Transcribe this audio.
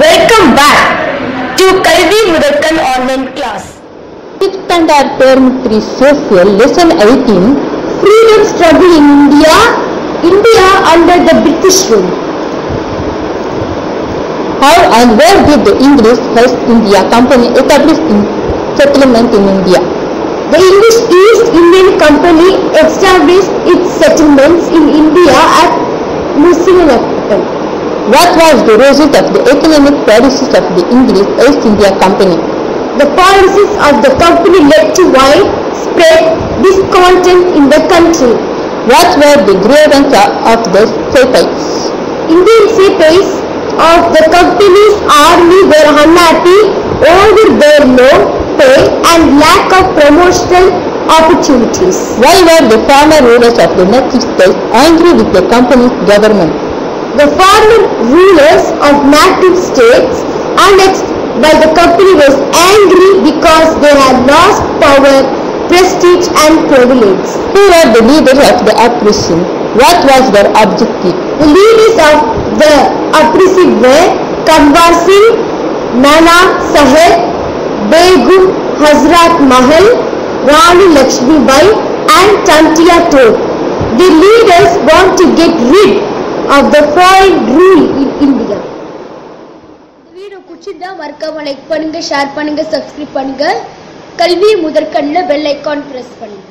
Welcome back to Kalvi Mutharkan online class. Fifth standard term 3 social lesson 18 freedom struggle in India India under the British rule How and where did the English West India Company establish settlement in India? The English East Indian Company established its settlements in India at Masulipatnam. What was the result of the economic policies of the English East India Company? The policies of the company led to widespread discontent in the country. What were the grievances of the Sepoys? Indian sepoys of the company's army were unhappy over their low pay and lack of promotional opportunities. Why were the former rulers of the native states angry with the company's government? The former rulers of native states annexed by the company was angry because they had lost power, prestige and privilege. Who were the leaders of the oppression? What was their objective? The leaders of the oppressive were Kunwar Singh, Nana Saheb, Begum Hazrat Mahal, Rani Lakshmi Bai and Tantia Tope. The leaders want to get rid of the foreign rule in India. இந்த video பிடிச்சிருந்தா மறக்காம like பண்ணுங்க share பண்ணுங்க subscribe பண்ணுங்க கல்வி முதற்கண்ணில் bell icon press பண்ணுங்க